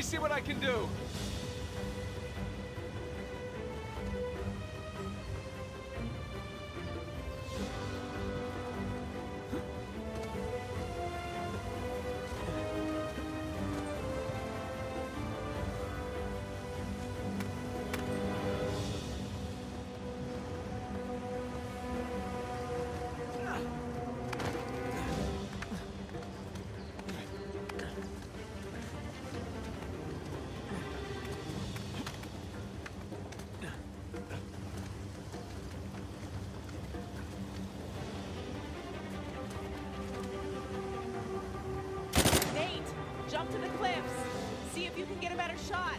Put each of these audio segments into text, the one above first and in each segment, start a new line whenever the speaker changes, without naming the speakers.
me
see what I can do. To the cliffs. See if you can get a better shot.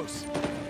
Close.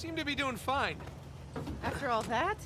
Seem to be doing fine.
After all that?